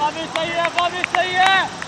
है सही है बाबिश सही है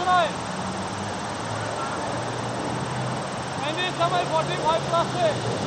tonight. And it's somewhere 45 plus 6.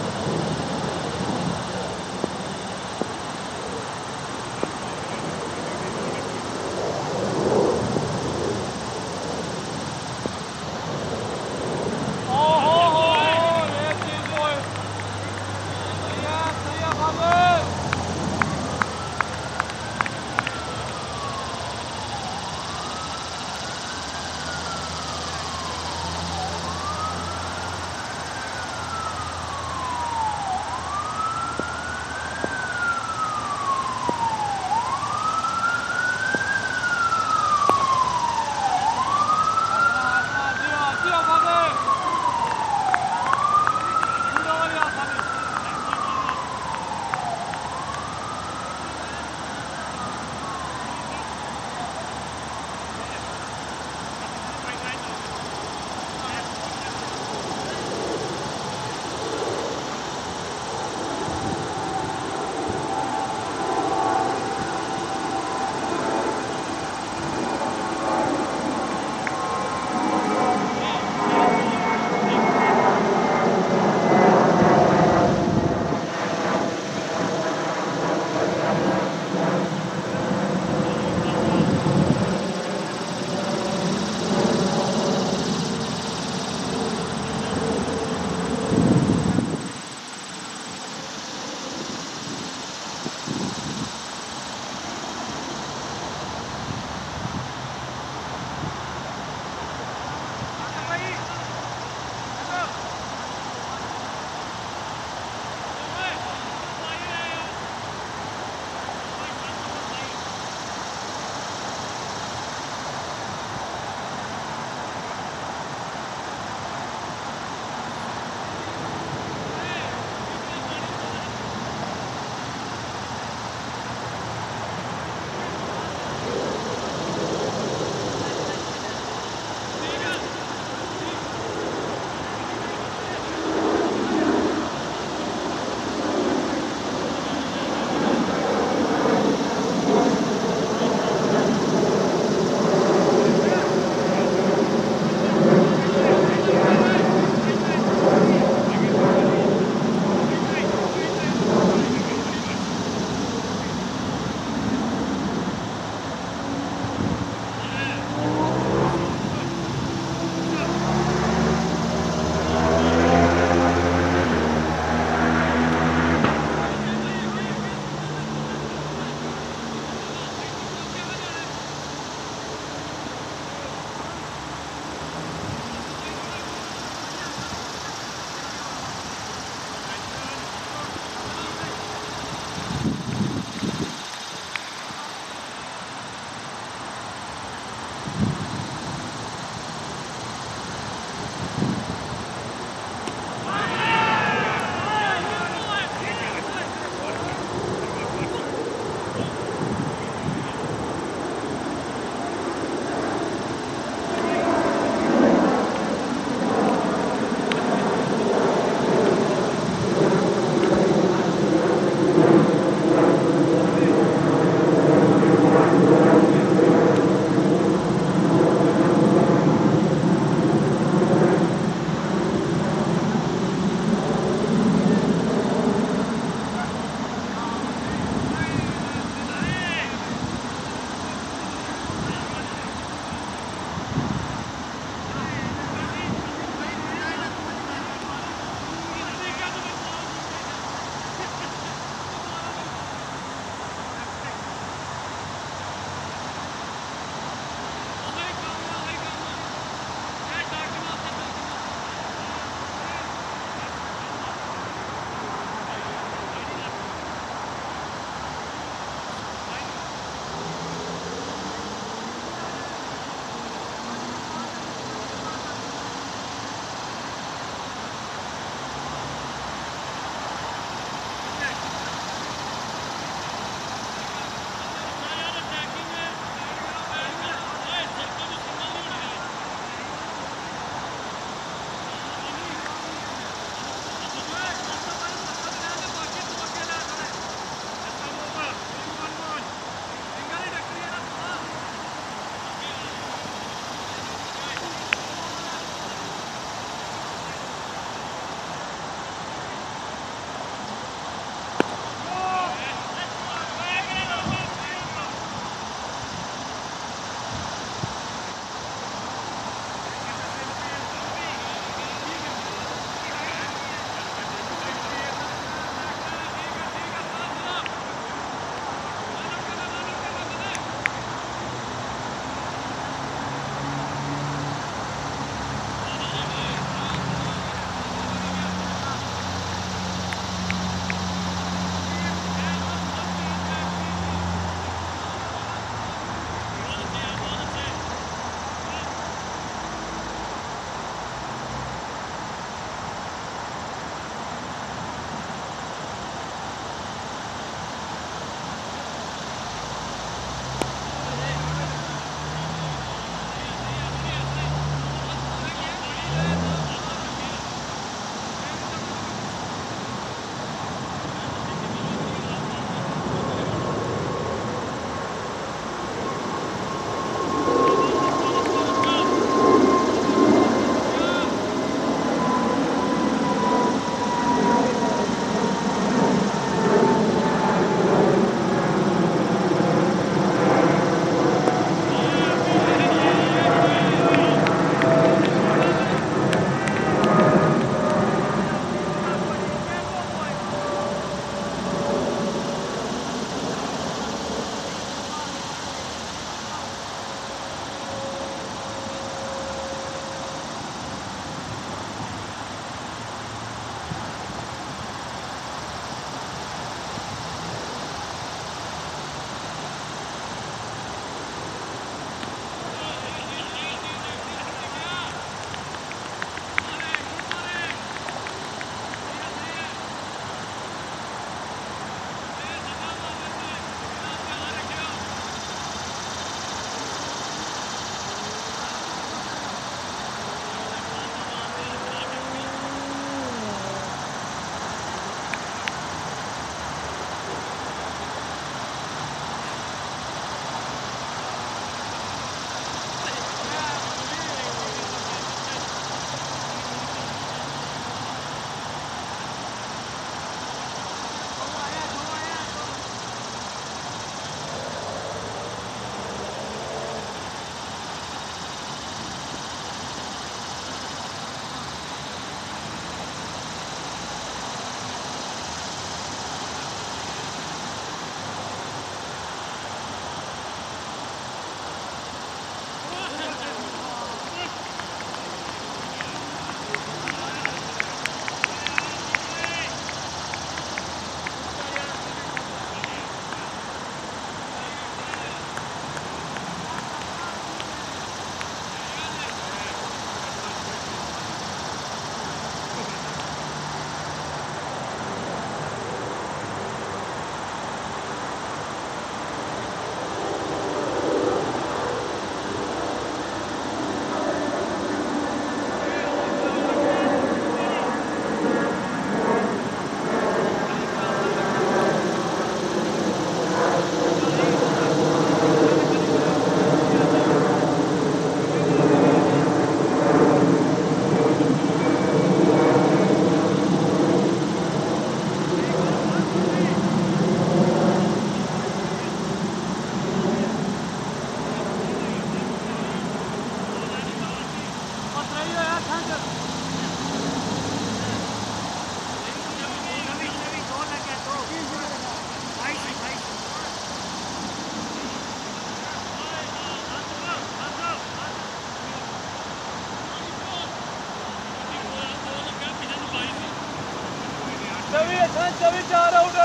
चवी असां चवी चार आउट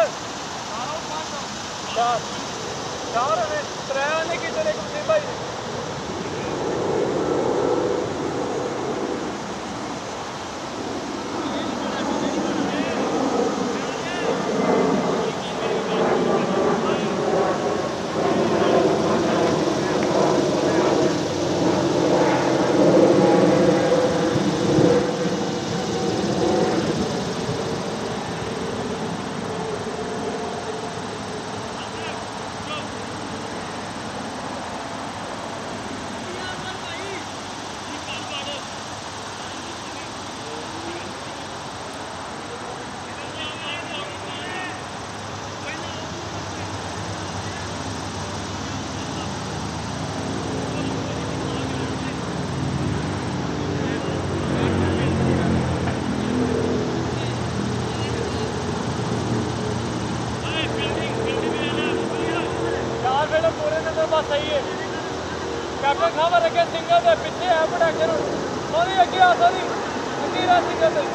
चार चार ने त्रै ने कीते ने कुलदीप भाई get her. Sonny, get out, Sonny. Get out, get out.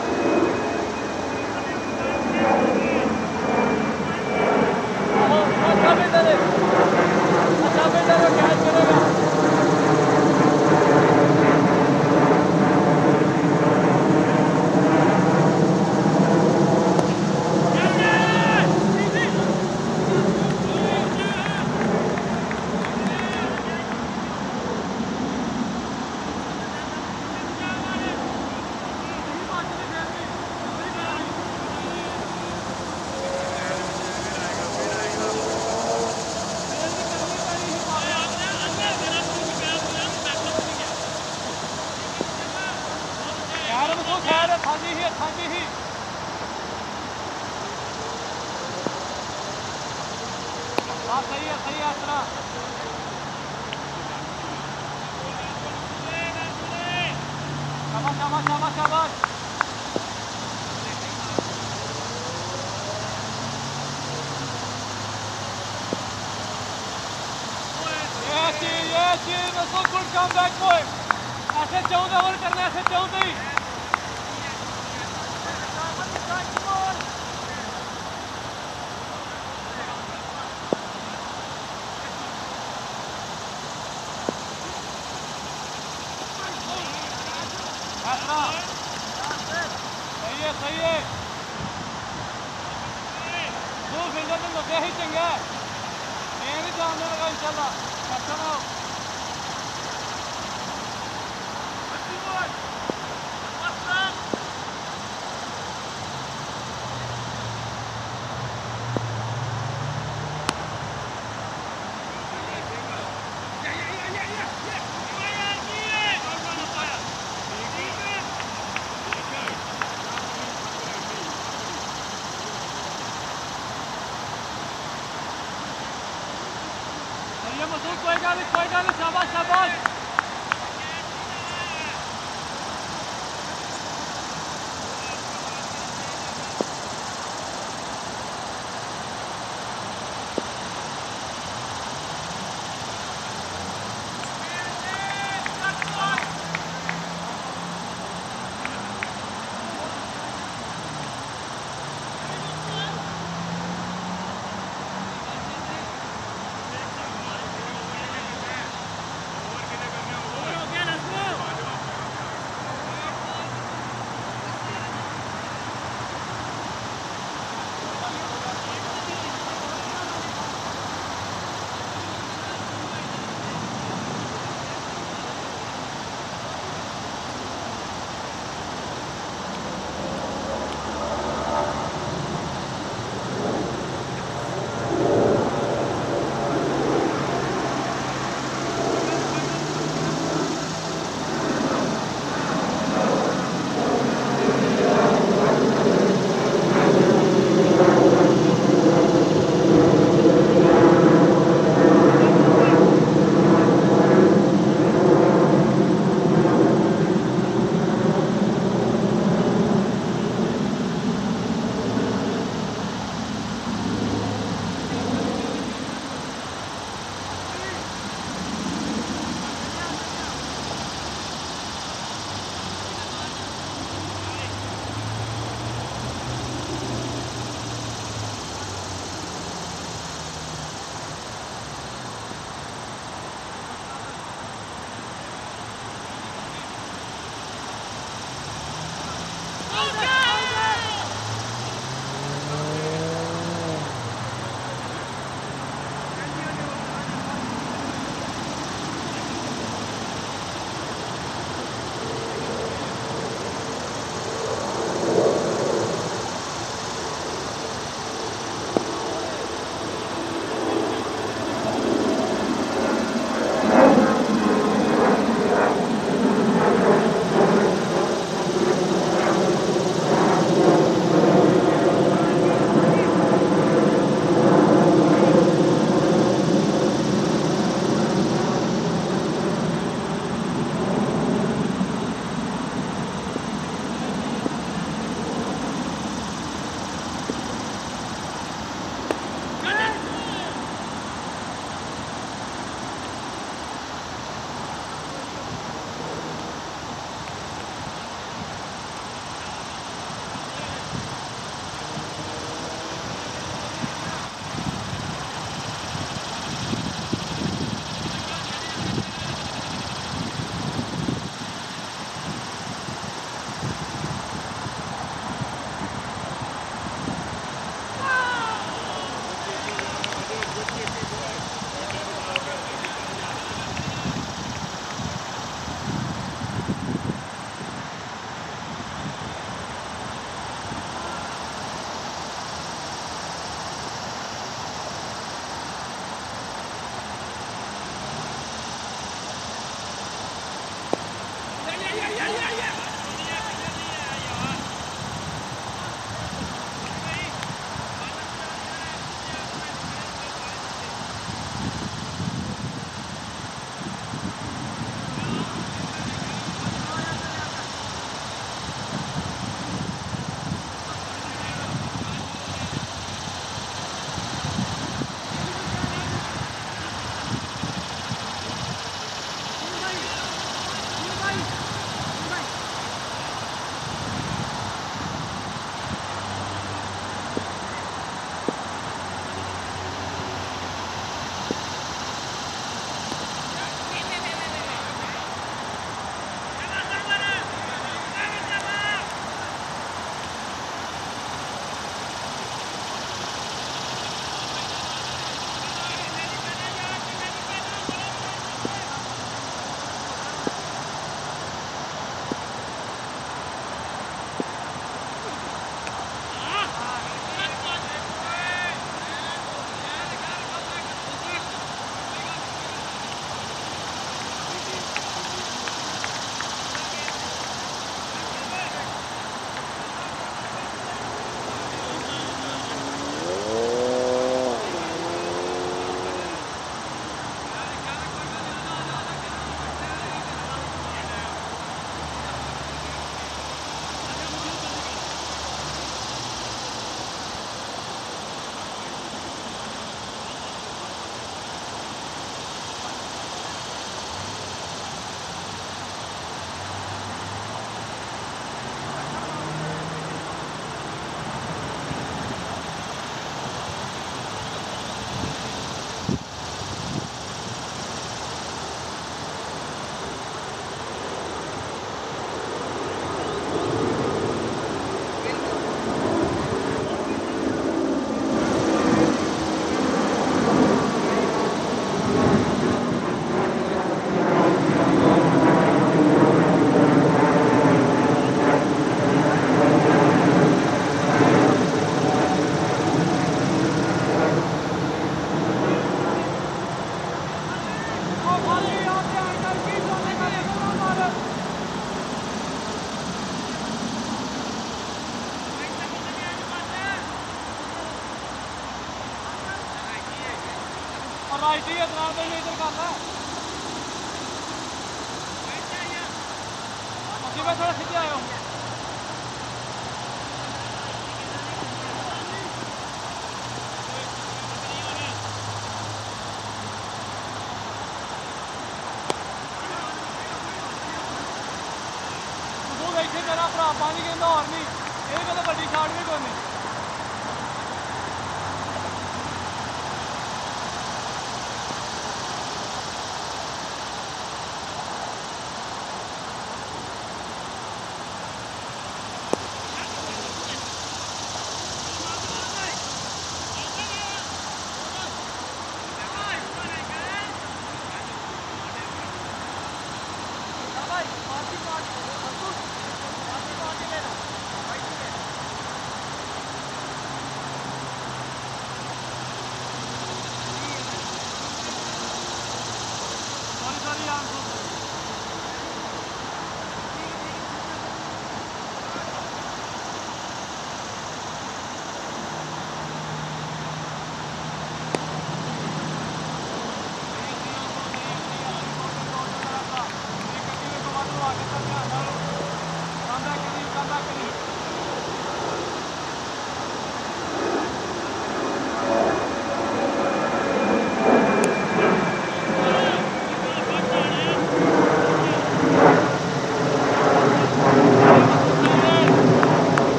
खाली here, खाली here. हाँ सही है सही है इतना शाबाश शाबाश शाबाश शाबाश Yes, yes, yes, that's a good comeback boy. I said, don't over, I said, don't है मसूद